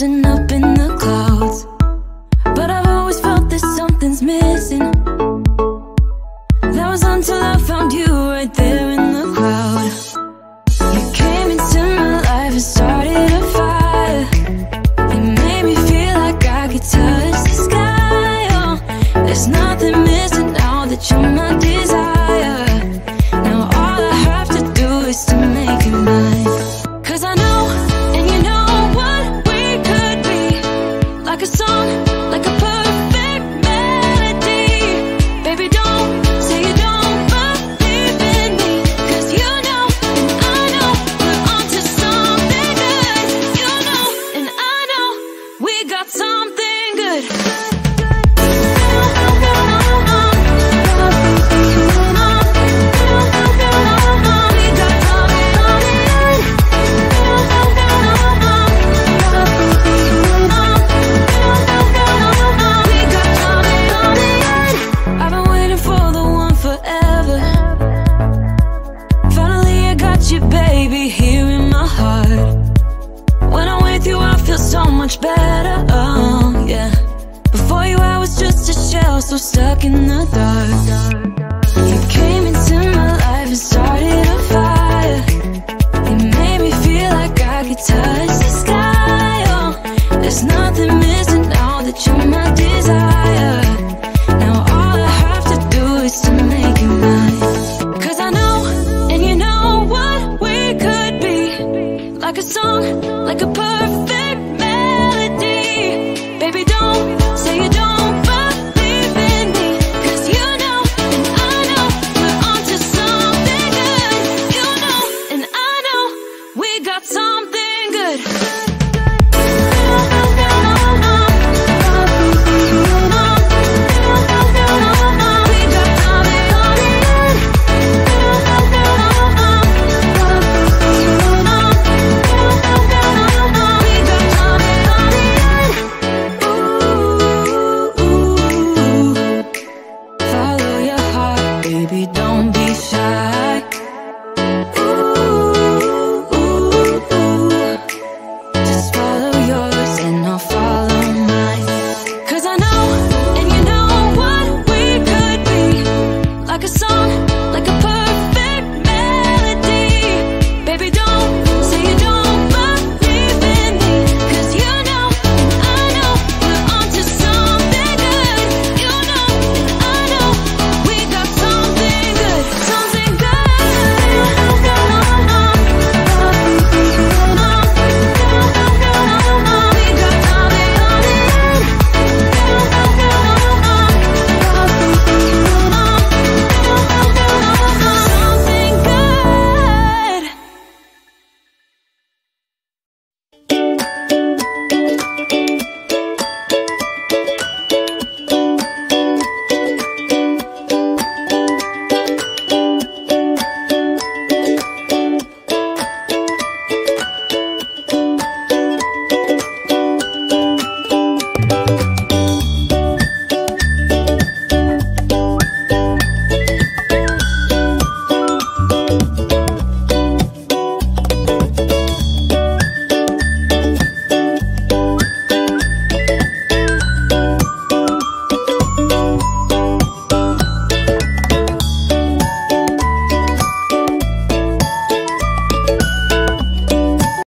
up in the clouds. But I've always felt that something's missing. That was until I much better, oh yeah. Before you I was just a shell, so stuck in the dark. You came